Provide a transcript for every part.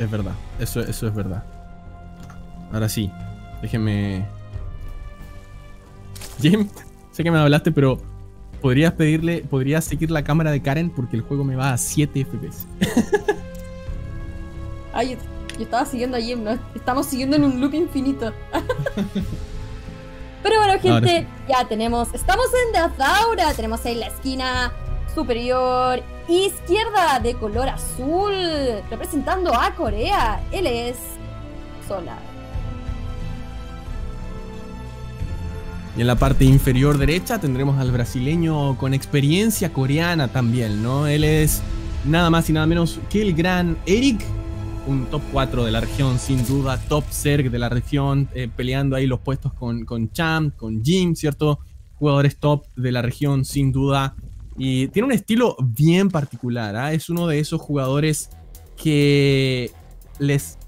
es verdad. Eso, eso es verdad. Ahora sí, déjeme. Jim, sé que me hablaste, pero podrías pedirle, podrías seguir la cámara de Karen porque el juego me va a 7 FPS. Ay, yo estaba siguiendo a Jim, ¿no? Estamos siguiendo en un loop infinito. Pero bueno, gente, ya tenemos. Estamos en Deathaura. Tenemos ahí la esquina superior izquierda de color azul. Representando a Corea. Él es Solar. Y en la parte inferior derecha tendremos al brasileño con experiencia coreana también, ¿no? Él es nada más y nada menos que el gran Eric un top 4 de la región, sin duda, top Zerg de la región, eh, peleando ahí los puestos con, con Champ, con Jim, ¿cierto? Jugadores top de la región, sin duda. Y tiene un estilo bien particular, ¿ah? es uno de esos jugadores que les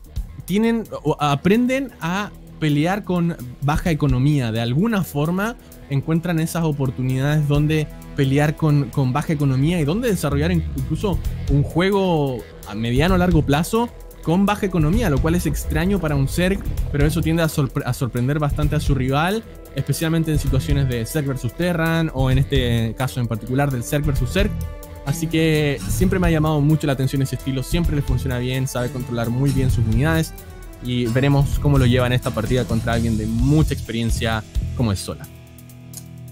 tienen o aprenden a pelear con baja economía. De alguna forma encuentran esas oportunidades donde pelear con, con baja economía y donde desarrollar incluso un juego a mediano o largo plazo con baja economía, lo cual es extraño para un Zerg, pero eso tiende a, sorprender bastante a su rival, especialmente en situaciones de Zerg versus Terran o en este caso en particular del Zerg versus Zerg. Así que siempre me ha llamado mucho la atención ese estilo, siempre le funciona bien, sabe controlar muy bien sus unidades y veremos cómo lo lleva en esta partida contra alguien de mucha experiencia como es Solar.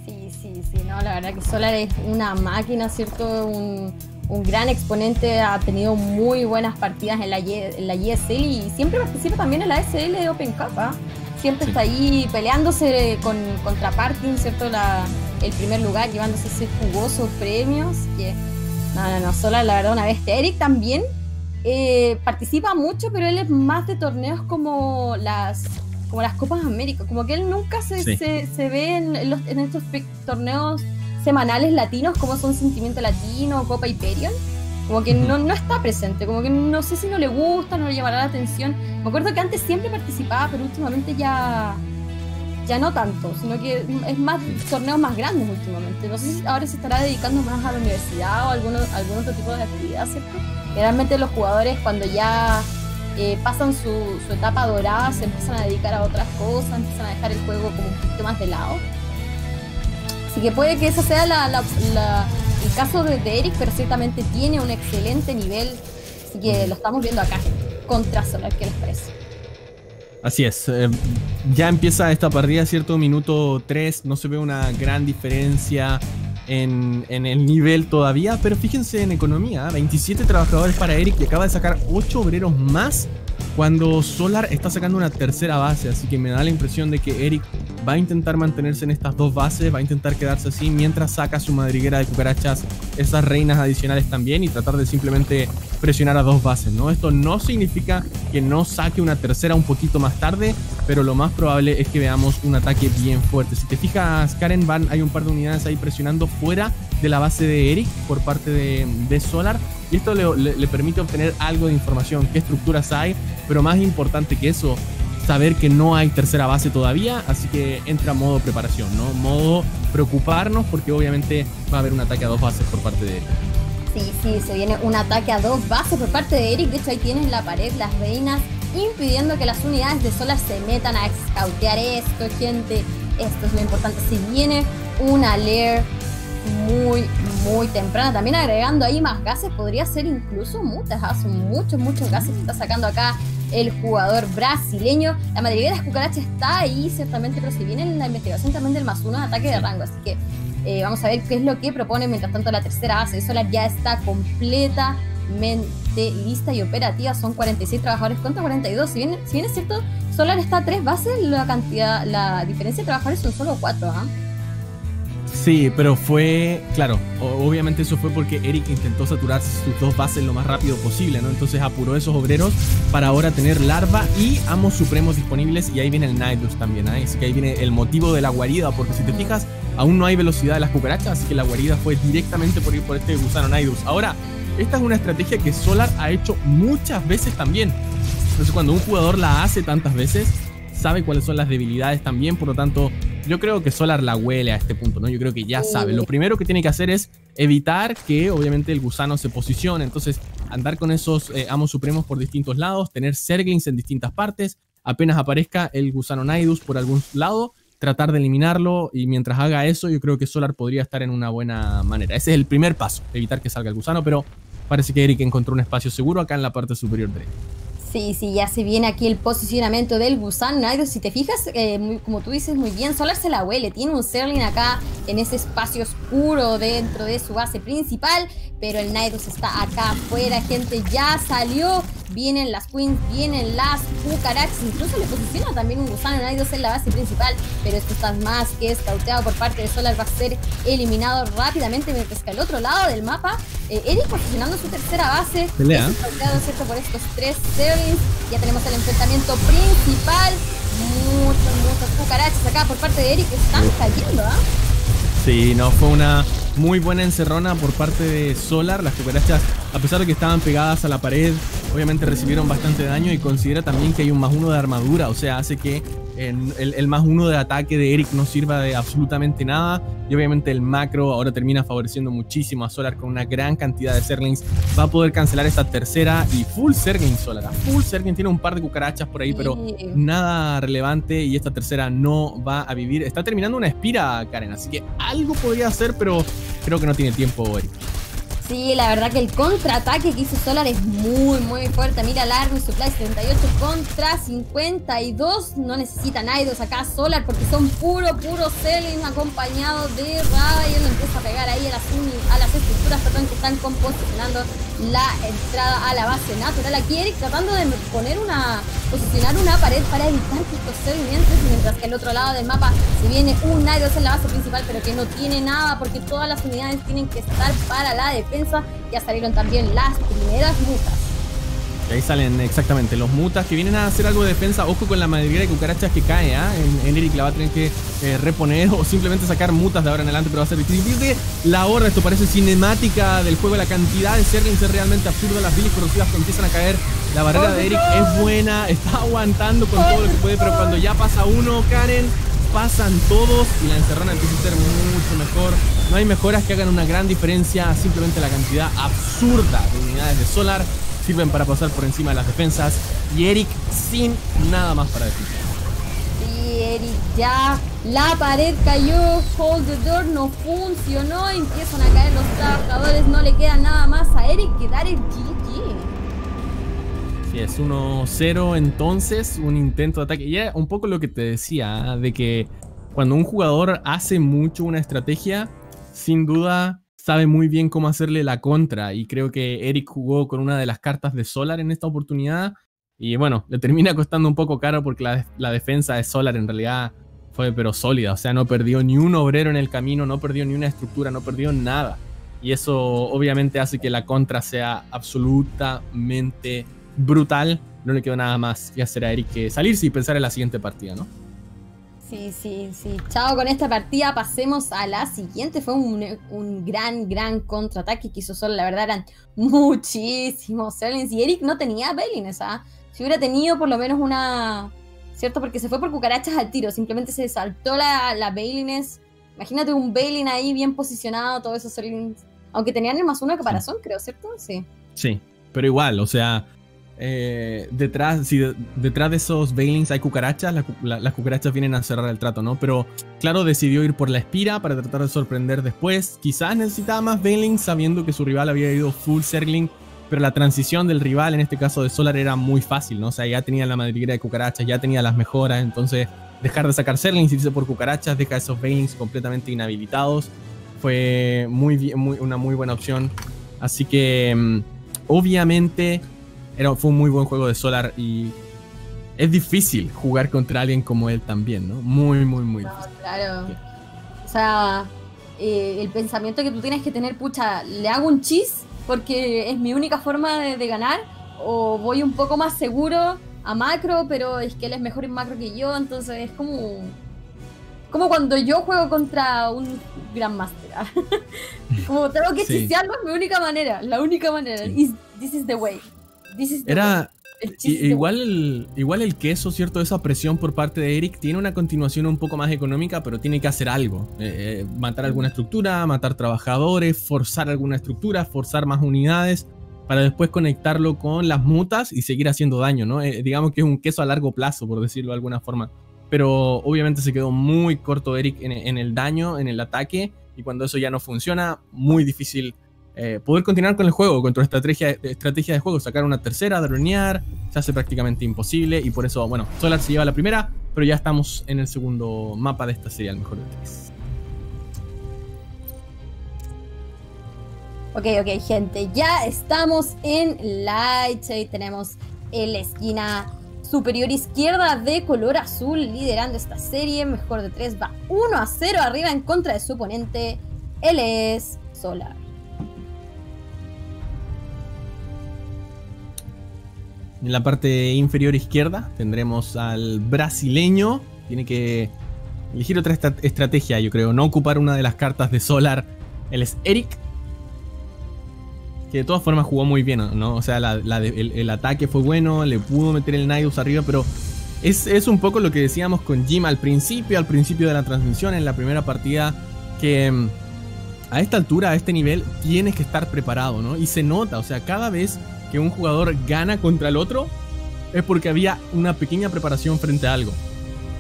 Sí, sí, sí, no, la verdad que Solar es una máquina, ¿cierto? Un un gran exponente, ha tenido muy buenas partidas en la, en la ESL y siempre participa también en la SL de Open Cup. ¿ah? Siempre está ahí peleándose con contra ¿cierto? La, el primer lugar, llevándose ese jugosos premios. Que, no, no, no, solo la verdad una vez. Eric también eh, participa mucho, pero él es más de torneos como las como las Copas América. Como que él nunca se, se, ve en, en estos torneos semanales latinos como son Sentimiento Latino, Copa Hyperion, como que no, no está presente, como que no sé si no le gusta, no le llamará la atención. Me acuerdo que antes siempre participaba, pero últimamente ya ya no tanto, sino que es más torneos más grandes últimamente. No sé si ahora se estará dedicando más a la universidad o a algún, algún otro tipo de actividad, ¿cierto? Generalmente los jugadores cuando ya eh, pasan su, su etapa dorada se empiezan a dedicar a otras cosas, empiezan a dejar el juego como un poquito más de lado. Así que puede que ese sea el caso de, Eric, pero ciertamente tiene un excelente nivel. Así que lo estamos viendo acá, contra Solar, ¿qué les parece? Así es, eh, ya empieza esta partida, ¿cierto? Minuto 3, no se ve una gran diferencia en, en, el nivel todavía, pero fíjense en economía, 27 trabajadores para Eric y acaba de sacar 8 obreros más cuando Solar está sacando una tercera base, así que me da la impresión de que Eric va a intentar mantenerse en estas dos bases, va a intentar quedarse así mientras saca su madriguera de cucarachas, esas reinas adicionales también y tratar de simplemente presionar a dos bases, ¿no? Esto no significa que no saque una tercera un poquito más tarde, pero lo más probable es que veamos un ataque bien fuerte. Si te fijas, Karen Van, hay un par de unidades ahí presionando fuera de la base de Eric por parte de, Solar y esto le, le permite obtener algo de información, qué estructuras hay, pero más importante que eso, saber que no hay tercera base todavía, así que entra modo preparación, ¿no? Modo preocuparnos porque obviamente va a haber un ataque a dos bases por parte de Eric. Sí, sí, se viene un ataque a dos bases por parte de Eric. De hecho, ahí tienes la pared las reinas impidiendo que las unidades de Solar se metan a escautear esto, gente. Esto es lo importante. Si viene una lair muy, muy temprana, también agregando ahí más gases, podría ser incluso muchas. ¿ah? Son muchos, muchos gases que está sacando acá el jugador brasileño. La madriguera de las cucarachas está ahí, ciertamente, pero si viene en la investigación también del más uno de ataque de rango. Así que eh, vamos a ver qué es lo que propone. Mientras tanto, la tercera base de Solar ya está completamente lista y operativa. Son 46 trabajadores contra 42. Si bien, si bien es cierto, Solar está a tres bases, la cantidad, la diferencia de trabajadores son solo cuatro. ¿ah? Sí, pero fue, claro, obviamente eso fue porque Eric intentó saturar sus dos bases lo más rápido posible, ¿no? Entonces apuró esos obreros para ahora tener larva y amos supremos disponibles y ahí viene el Nidus también, ¿eh? Así que ahí viene el motivo de la guarida, porque si te fijas, aún no hay velocidad de las cucarachas, así que la guarida fue directamente por ir por este gusano Nidus. Ahora, esta es una estrategia que Solar ha hecho muchas veces también. Entonces cuando un jugador la hace tantas veces, sabe cuáles son las debilidades también, por lo tanto yo creo que Solar la huele a este punto, ¿no? Yo creo que ya sabe. Lo primero que tiene que hacer es evitar que obviamente el gusano se posicione. Entonces, andar con esos eh, amos supremos por distintos lados, tener Serglings en distintas partes. Apenas aparezca el gusano Naidus por algún lado, tratar de eliminarlo y mientras haga eso yo creo que Solar podría estar en una buena manera. Ese es el primer paso, evitar que salga el gusano, pero parece que Eric encontró un espacio seguro acá en la parte superior derecha. Sí, sí, ya se viene aquí el posicionamiento del gusano Naidus. Si te fijas, eh, como tú dices muy bien, Solar se la huele. Tiene un Serling acá en ese espacio oscuro dentro de su base principal. Pero el Naidus está acá afuera, gente. Ya salió. Vienen las Queens, vienen las Cucarachas. Incluso le posiciona también un gusano Naidus en la base principal. Pero esto está más que escauteado por parte de Solar. Va a ser eliminado rápidamente. Mientras que al otro lado del mapa, eh, Eric posicionando su tercera base. Pelea. Es escauteado, ¿cierto? Por estos tres. Ya tenemos el enfrentamiento principal. Muchos, muchos cucarachas acá por parte de Eric. Están cayendo, ¿ah? Sí, no, fue una muy buena encerrona por parte de Solar. Las cucarachas, a pesar de que estaban pegadas a la pared, obviamente recibieron bastante daño y considera también que hay un más uno de armadura, o sea, hace que el, el, más uno de ataque de Eric no sirva de absolutamente nada. Y obviamente el macro ahora termina favoreciendo muchísimo a Solar con una gran cantidad de Serlings. Va a poder cancelar esta tercera y full Serling Solar. Full Serling tiene un par de cucarachas por ahí, pero nada relevante. Y esta tercera no va a vivir. Está terminando una espira, Karen. Así que algo podría hacer, pero creo que no tiene tiempo Eric. Sí, la verdad que el contraataque que hizo Solar es muy, muy fuerte. Mira, Largo y Supply 78 contra 52. No necesitan Aidos acá Solar porque son puro, puro selling acompañado de Raven. Empieza a pegar ahí a las, a las estructuras perdón, que están composicionando la entrada a la base natural. Aquí Eric tratando de poner una, posicionar una pared para evitar que estos selling mientras que al otro lado del mapa se viene un Aidos en la base principal, pero que no tiene nada porque todas las unidades tienen que estar para la defensa ya salieron también las primeras mutas. Y ahí salen exactamente los mutas que vienen a hacer algo de defensa. Ojo con la madriguera de cucarachas que cae, ¿ah? En, Eric la va a tener que eh, reponer o simplemente sacar mutas de ahora en adelante, pero va a ser difícil. la hora, esto parece cinemática del juego. La cantidad de serlings es realmente absurda. Las bilis corrosivas que empiezan a caer. La barrera de Eric es buena, está aguantando con todo lo que puede, pero cuando ya pasa uno, Karen, pasan todos y la encerrona empieza a ser mucho mejor. No hay mejoras que hagan una gran diferencia, simplemente la cantidad absurda de unidades de Solar sirven para pasar por encima de las defensas y Eric sin nada más para decir. Sí, Eric ya la pared cayó, hold the door no funcionó, empiezan a caer los trabajadores, no le queda nada más a Eric que dar el GG. Sí, es 1-0 entonces, un intento de ataque. Y era un poco lo que te decía, ¿ah? de que cuando un jugador hace mucho una estrategia, sin duda sabe muy bien cómo hacerle la contra. Y creo que Eric jugó con una de las cartas de Solar en esta oportunidad. Y bueno, le termina costando un poco caro porque la, la defensa de Solar en realidad fue pero sólida. O sea, no perdió ni un obrero en el camino, no perdió ni una estructura, no perdió nada. Y eso obviamente hace que la contra sea absolutamente brutal. No le quedó nada más que hacer a Eric que salirse y pensar en la siguiente partida, ¿no? Sí, sí, sí. Chao con esta partida. Pasemos a la siguiente. Fue un, gran, gran contraataque que hizo solo. La verdad eran muchísimos Serlings. Y Eric no tenía Bailines, ¿ah? Si hubiera tenido por lo menos una... ¿Cierto? Porque se fue por cucarachas al tiro. Simplemente se saltó la, la Bailines. Imagínate un Bailin ahí bien posicionado, todos esos Serlings. Aunque tenían el más uno de caparazón, creo, ¿cierto? Sí. Sí, pero igual, o sea, eh, detrás, si detrás de esos Bailings hay cucarachas, las cucarachas vienen a cerrar el trato, ¿no? Pero claro, decidió ir por la espira para tratar de sorprender después. Quizás necesitaba más Bailings sabiendo que su rival había ido full circling, pero la transición del rival, en este caso de Solar, era muy fácil, ¿no? O sea, ya tenía la madriguera de cucarachas, ya tenía las mejoras, entonces dejar de sacar Serlings y irse por cucarachas deja esos Bailings completamente inhabilitados. Fue muy, muy, una muy buena opción. Así que, mm, obviamente fue un muy buen juego de Solar y es difícil jugar contra alguien como él también, ¿no? Muy, muy, muy difícil. Claro. O sea, eh, el pensamiento que tú tienes que tener, pucha, ¿le hago un chis porque es mi única forma de, ganar? ¿O voy un poco más seguro a macro, pero es que él es mejor en macro que yo? Entonces es como como cuando yo juego contra un Grandmaster. como tengo que sí. chisearlo, es mi única manera, la única manera. this is the way. Era, igual, el, igual el queso, ¿cierto? Esa presión por parte de Eric tiene una continuación un poco más económica, pero tiene que hacer algo. Eh, eh, matar alguna estructura, matar trabajadores, forzar alguna estructura, forzar más unidades para después conectarlo con las mutas y seguir haciendo daño, ¿no? Eh, digamos que es un queso a largo plazo, por decirlo de alguna forma. Pero obviamente se quedó muy corto Eric en el daño, en el ataque, y cuando eso ya no funciona, muy difícil eh, poder continuar con el juego, con tu estrategia, estrategia de juego, sacar una tercera, dronear, se hace prácticamente imposible y por eso, bueno, Solar se lleva la primera, pero ya estamos en el segundo mapa de esta serie, al mejor de tres. Ok, ok, gente, ya estamos en Light y tenemos en la esquina superior izquierda de color azul liderando esta serie, mejor de tres, va 1 a 0 arriba en contra de su oponente, él es Solar. En la parte inferior izquierda tendremos al brasileño. Tiene que elegir otra estrategia, yo creo. No ocupar una de las cartas de Solar. Él es Eric. Que de todas formas jugó muy bien, ¿no? O sea, el, ataque fue bueno, le pudo meter el Nidus arriba, pero es, es, un poco lo que decíamos con Jim al principio, al principio de la transmisión, en la primera partida, que mm, a esta altura, a este nivel, tienes que estar preparado, ¿no? Y se nota, o sea, cada vez que un jugador gana contra el otro es porque había una pequeña preparación frente a algo.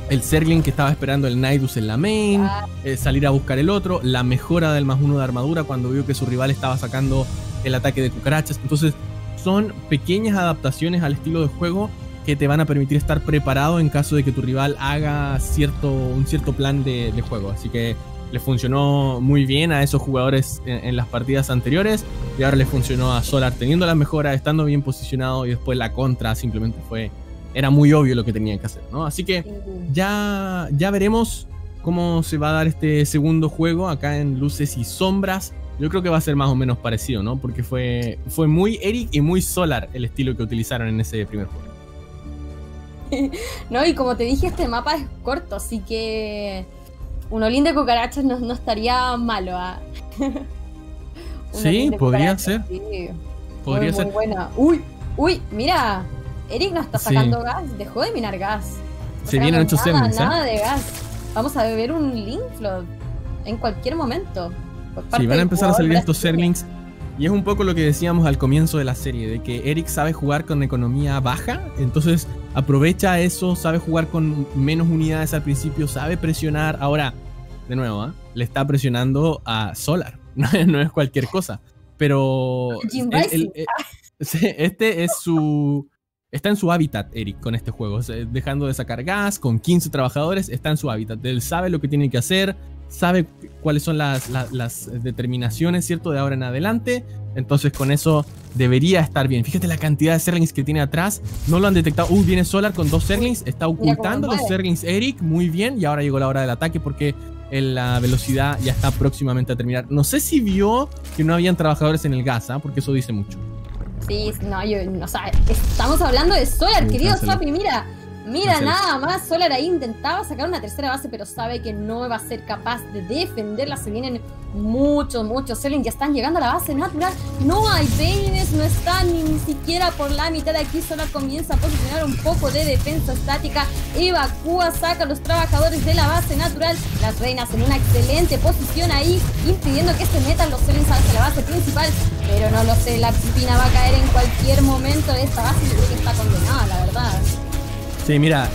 El Zerglin que estaba esperando el Nidus en la main, eh, salir a buscar el otro, la mejora del más uno de armadura cuando vio que su rival estaba sacando el ataque de cucarachas. Entonces, son pequeñas adaptaciones al estilo de juego que te van a permitir estar preparado en caso de que tu rival haga cierto, un cierto plan de, de juego. Así que le funcionó muy bien a esos jugadores en, las partidas anteriores y ahora le funcionó a Solar teniendo las mejoras, estando bien posicionado y después la contra simplemente fue era muy obvio lo que tenían que hacer, ¿no? Así que ya ya veremos cómo se va a dar este segundo juego acá en Luces y Sombras. Yo creo que va a ser más o menos parecido, ¿no? Porque fue, fue muy Eric y muy Solar el estilo que utilizaron en ese primer juego. no, y como te dije, este mapa es corto, así que un olín de cucarachas no, no estaría malo. ¿ah? sí, podría ser. Podría ser. Muy buena. Uy, uy, mira. Eric no está sacando gas. Dejó de minar gas. Se vienen ocho nada, ¿eh? nada de gas. Vamos a beber un Linkflood en cualquier momento. Sí, van a empezar a salir estos Serlings. Y es un poco lo que decíamos al comienzo de la serie, de que Eric sabe jugar con economía baja, entonces aprovecha eso, sabe jugar con menos unidades al principio, sabe presionar. Ahora, de nuevo, ¿eh? le está presionando a Solar, no, es cualquier cosa. Pero este es su... Está en su hábitat, Eric, con este juego. Dejando de sacar gas, con 15 trabajadores, está en su hábitat. Él sabe lo que tiene que hacer, sabe cuáles son las, determinaciones, ¿cierto? De ahora en adelante. Entonces con eso debería estar bien. Fíjate la cantidad de Serlings que tiene atrás. No lo han detectado. Uy, viene Solar con dos Serlings. Está ocultando los Serlings Eric. Muy bien. Y ahora llegó la hora del ataque porque la velocidad ya está próximamente a terminar. No sé si vio que no habían trabajadores en el gas, ¿ah? porque eso dice mucho. Sí, no, yo, o sea, estamos hablando de Solar, querido Sopi, mira. Mira, nada más, Solar ahí intentaba sacar una tercera base, pero sabe que no va a ser capaz de defenderla. Se vienen muchos, muchos Selling, ya están llegando a la base natural. No hay Banes, no están ni, siquiera por la mitad de aquí. Solar comienza a posicionar un poco de defensa estática. Evacúa, saca a los trabajadores de la base natural. Las reinas en una excelente posición ahí, impidiendo que se metan los Sellings hacia la base principal. Pero no lo sé, la espina va a caer en cualquier momento de esta base. Yo creo que está condenada, la verdad. Sí, mira,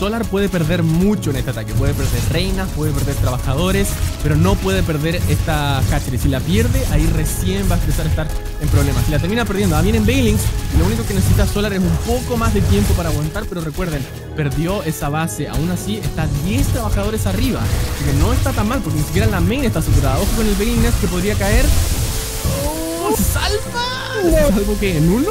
Solar puede perder mucho en este ataque. Puede perder reinas, puede perder trabajadores, pero no puede perder esta hatchery. Si la pierde, ahí recién va a empezar a estar en problemas. Si la termina perdiendo, ah, bien en Bailings, lo único que necesita Solar es un poco más de tiempo para aguantar, pero recuerden, perdió esa base. Aún así, está 10 trabajadores arriba. Así que no está tan mal, porque ni siquiera la main está saturada. Ojo con el Bailing que podría caer. ¡Oh! ¡Salva! ¿Algo que ¿En uno?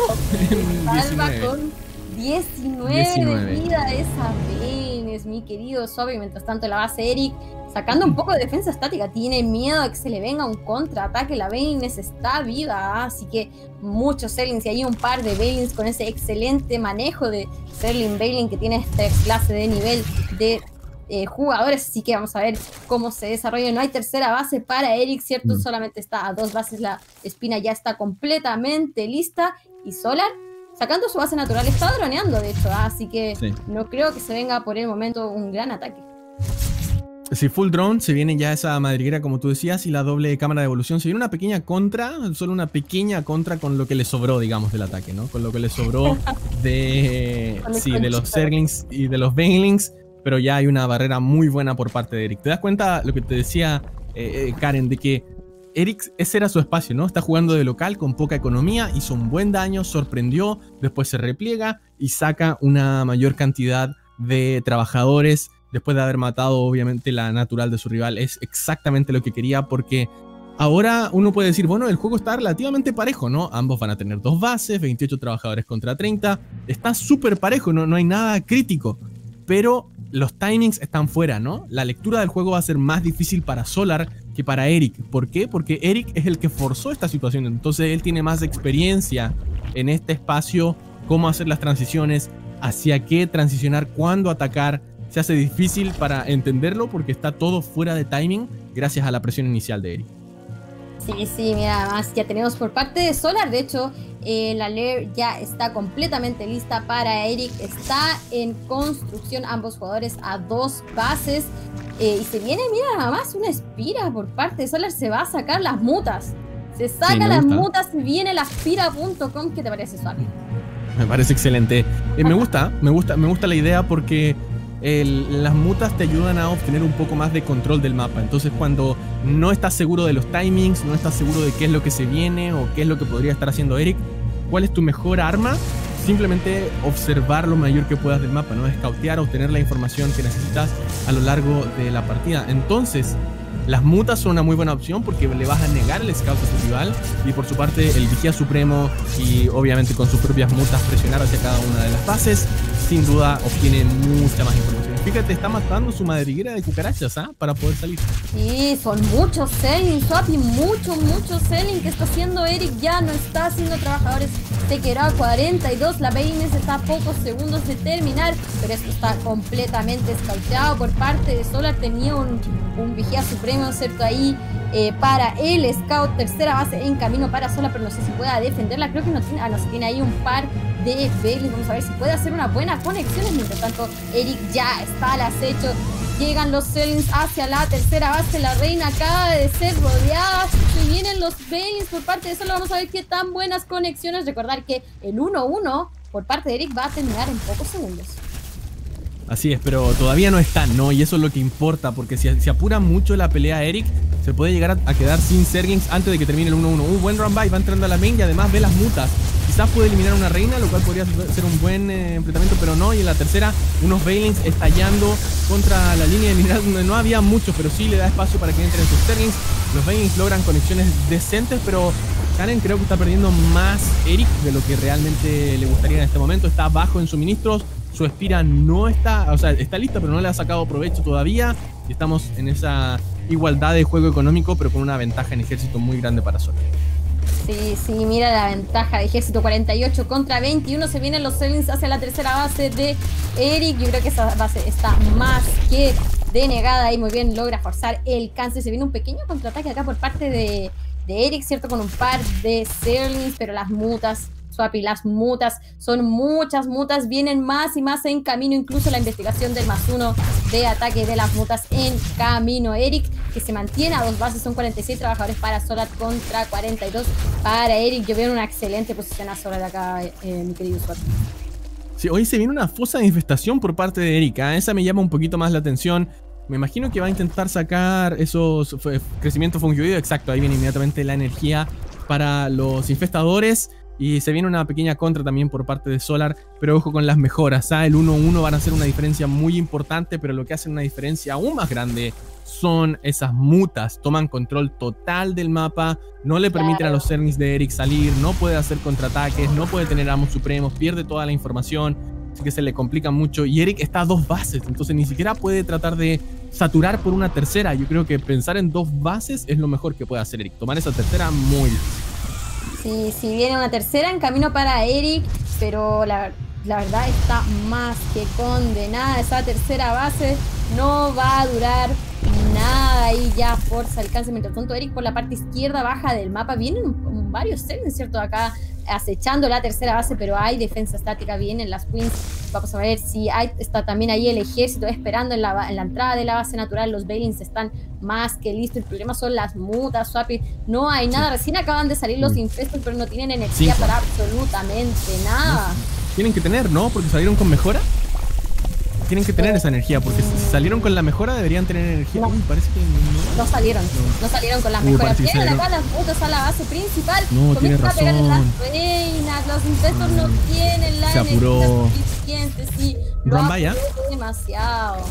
Salva con 19, de vida esa Venus, mi querido Sobe. Mientras tanto, la base Eric sacando un poco de defensa estática. Tiene miedo de que se le venga un contraataque. La Venus está viva, así que muchos Serlings y hay un par de Bailings con ese excelente manejo de Serling Bailing que tiene esta clase de nivel de eh, jugadores, así que vamos a ver cómo se desarrolla. No hay tercera base para Eric, ¿cierto? Mm. Solamente está a dos bases, la espina ya está completamente lista. Y Solar sacando su base natural, está droneando de hecho, ¿ah? así que no creo que se venga por el momento un gran ataque. Si full drone, se viene ya esa madriguera, como tú decías, y la doble cámara de evolución. Se viene una pequeña contra, solo una pequeña contra con lo que le sobró, digamos, del ataque, ¿no? Con lo que le sobró de, sí, de los Zerglings y de los Banelings. Pero ya hay una barrera muy buena por parte de Eric. ¿Te das cuenta lo que te decía eh, eh, Karen? De que Eric, ese era su espacio, ¿no? Está jugando de local con poca economía, hizo un buen daño, sorprendió, después se repliega y saca una mayor cantidad de trabajadores después de haber matado obviamente la natural de su rival. Es exactamente lo que quería porque ahora uno puede decir, bueno, el juego está relativamente parejo, ¿no? Ambos van a tener dos bases, 28 trabajadores contra 30. Está súper parejo, no, no hay nada crítico. Pero los timings están fuera, ¿no? La lectura del juego va a ser más difícil para Solar que para Eric. ¿Por qué? Porque Eric es el que forzó esta situación. Entonces él tiene más experiencia en este espacio, cómo hacer las transiciones, hacia qué transicionar, cuándo atacar se hace difícil para entenderlo porque está todo fuera de timing gracias a la presión inicial de Eric. Sí, sí, mira, además ya tenemos por parte de Solar, de hecho, eh, la Lair ya está completamente lista para Eric, está en construcción ambos jugadores a dos bases eh, y se viene, mira, nada más una espira por parte de Solar, se va a sacar las mutas, se saca las mutas y viene la aspira.com, ¿qué te parece, Suami? Me parece excelente. Eh, me gusta, me gusta, me gusta la idea porque las mutas te ayudan a obtener un poco más de control del mapa. Entonces cuando no estás seguro de los timings, no estás seguro de qué es lo que se viene o qué es lo que podría estar haciendo Eric, cuál es tu mejor arma, simplemente observar lo mayor que puedas del mapa, ¿no? Escautear, obtener la información que necesitas a lo largo de la partida. Entonces, las mutas son una muy buena opción porque le vas a negar el scout a su rival y por su parte el vigía supremo y obviamente con sus propias mutas presionar hacia cada una de las bases sin duda obtiene mucha más información. Fíjate, está matando su madriguera de cucarachas, ¿ah? Para poder salir. Sí, son muchos selling, Swappy, mucho, mucho selling que está haciendo Eric. Ya no está haciendo trabajadores. Se quedó a 42. La Baines está a pocos segundos de terminar. Pero esto está completamente escauteado por parte de Solar. Tenía un, un vigía supremo, ¿cierto? Ahí eh, para el Scout. Tercera base en camino para Solar, pero no sé si pueda defenderla. Creo que no tiene, ah, no, tiene ahí un par de Bailey. Vamos a ver si puede hacer una buena conexión. Mientras tanto, Eric ya está al acecho. Llegan los Sellings hacia la tercera base. La reina acaba de ser rodeada. Y vienen los Bailings por parte de Solo. Vamos a ver qué tan buenas conexiones. Recordar que el 1-1 por parte de Eric va a terminar en pocos segundos. Así es, pero todavía no está, ¿no? Y eso es lo que importa, porque si, se apura mucho la pelea Eric, se puede llegar a, quedar sin Sergings antes de que termine el 1-1. Un buen run by, va entrando a la main y además ve las mutas. Quizás puede eliminar una reina, lo cual podría ser un buen eh, enfrentamiento, pero no. Y en la tercera, unos Bailings estallando contra la línea de mineral donde no había muchos, pero sí le da espacio para que entren sus Sterlings. Los Bailings logran conexiones decentes, pero Karen creo que está perdiendo más Eric de lo que realmente le gustaría en este momento. Está bajo en suministros. Su Espira no está, o sea, está lista, pero no le ha sacado provecho todavía. Y estamos en esa igualdad de juego económico, pero con una ventaja en ejército muy grande para Sol. Sí, sí, mira la ventaja de Ejército 48 contra 21. Se vienen los Sevens hacia la tercera base de Eric. Yo creo que esa base está más que denegada y muy bien logra forzar el cáncer. Se viene un pequeño contraataque acá por parte de, de Eric, ¿cierto? Con un par de Serlings, pero las mutas Swap y las mutas. Son muchas mutas, vienen más y más en camino. Incluso la investigación del más uno de ataque de las mutas en camino. Eric, que se mantiene a dos bases, son 46 trabajadores para Solar contra 42 para Eric. Yo veo una excelente posición a Solar acá, eh, mi querido Swap. Sí, hoy se viene una fosa de infestación por parte de Eric. ¿ah? Esa me llama un poquito más la atención. Me imagino que va a intentar sacar esos crecimientos fungidos. Exacto, ahí viene inmediatamente la energía para los infestadores. Y se viene una pequeña contra también por parte de Solar, pero ojo con las mejoras. ¿ah? El 1-1 van a hacer una diferencia muy importante, pero lo que hace una diferencia aún más grande son esas mutas. Toman control total del mapa, no le permiten a los Cernis de Eric salir, no puede hacer contraataques, no puede tener amos supremos, pierde toda la información, así que se le complica mucho. Y Eric está a dos bases, entonces ni siquiera puede tratar de saturar por una tercera. Yo creo que pensar en dos bases es lo mejor que puede hacer Eric. Tomar esa tercera muy difícil. Sí, si viene una tercera en camino para Eric, pero la, verdad está más que condenada. Esa tercera base no va a durar nada y ya fuerza alcance. Mientras tanto, Eric por la parte izquierda baja del mapa. Vienen varios seres, ¿cierto? Acá acechando la tercera base, pero hay defensa estática bien en las Queens. Vamos a ver si hay, está también ahí el ejército esperando en la, en la entrada de la base natural. Los Bailings están más que listos. El problema son las mutas, Swapi. No hay nada. Recién acaban de salir los infestos, pero no tienen energía para absolutamente nada. Tienen que tener, ¿no? Porque salieron con mejora tienen que tener esa energía, porque si salieron con la mejora deberían tener energía. No. parece que no. no salieron, no. salieron con la mejora. Tienen acá las putas a la base principal. No, tiene razón. a pegar las reinas, los infestos no tienen la Se apuró. suficiente, sí. vaya. demasiado.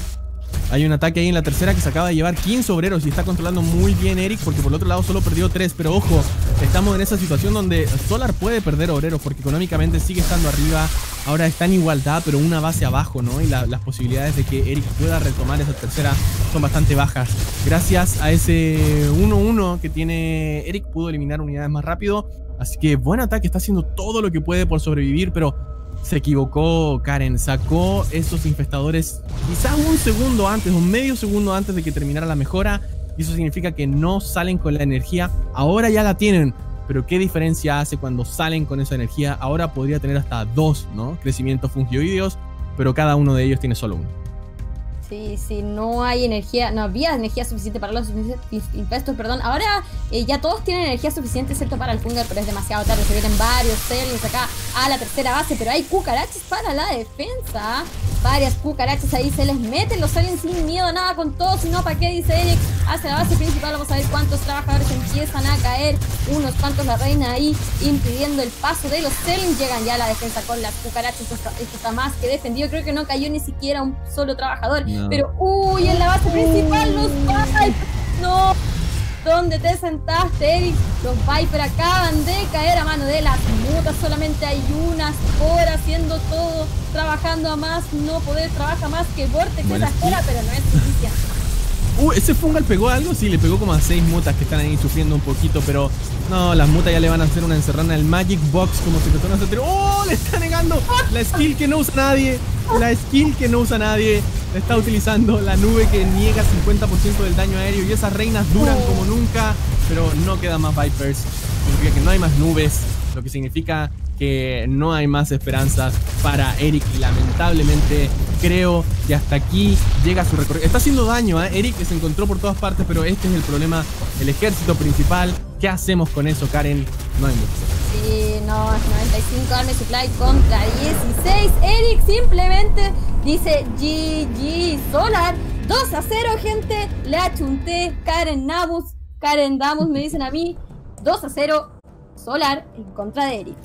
Hay un ataque ahí en la tercera que se acaba de llevar 15 obreros y está controlando muy bien Eric porque por el otro lado solo perdió 3. Pero ojo, estamos en esa situación donde Solar puede perder obreros porque económicamente sigue estando arriba. Ahora está en igualdad, pero una base abajo, ¿no? Y las posibilidades de que Eric pueda retomar esa tercera son bastante bajas. Gracias a ese 1-1 que tiene Eric, pudo eliminar unidades más rápido. Así que buen ataque, está haciendo todo lo que puede por sobrevivir, pero se equivocó Karen, sacó esos infestadores quizá un segundo antes, un medio segundo antes de que terminara la mejora. Y eso significa que no salen con la energía. Ahora ya la tienen. Pero qué diferencia hace cuando salen con esa energía. Ahora podría tener hasta dos, ¿no? Crecimientos fungioideos. Pero cada uno de ellos tiene solo uno. Sí, sí, no hay energía, no había energía suficiente para los infestos, perdón. Ahora eh, ya todos tienen energía suficiente, excepto para el Funger, pero es demasiado tarde. Se vienen varios Sterlings acá a la tercera base, pero hay cucarachas para la defensa. Varias cucarachas ahí se les meten, los salen sin miedo, nada con todo, sino para qué dice Eric. Hacia la base principal vamos a ver cuántos trabajadores empiezan a caer, unos cuantos la reina ahí impidiendo el paso de los Sterlings. Llegan ya a la defensa con las cucarachas, esto está, más que defendido. Creo que no cayó ni siquiera un solo trabajador. Pero, uy, en la base principal los Vipers. No. ¿Dónde te sentaste, Eric? Los Viper acaban de caer a mano de las mutas. Solamente hay unas por haciendo todo, trabajando a más. No poder trabajar más que Vortex esa escuela, pero no es suficiente. Uh, ese fungal pegó algo, sí, le pegó como a seis mutas que están ahí sufriendo un poquito, pero no, las mutas ya le van a hacer una encerrada en el Magic Box como si te hacer. ¡Oh! Le está negando la skill que no usa nadie. La skill que no usa nadie. Está utilizando la nube que niega 50% del daño aéreo y esas reinas duran como nunca, pero no quedan más Vipers. Significa que no hay más nubes, lo que significa que no hay más esperanzas para Eric y lamentablemente creo que hasta aquí llega su recorrido. Está haciendo daño, ¿eh? Eric se encontró por todas partes, pero este es el problema, el ejército principal. ¿Qué hacemos con eso, Karen? No hay mucho. Sí, no, 95 Army Supply contra 16. Eric simplemente dice GG Solar. 2 a 0, gente. Le achunté. Karen Nabus. Karen Damus me dicen a mí. 2 a 0 Solar en contra de Eric.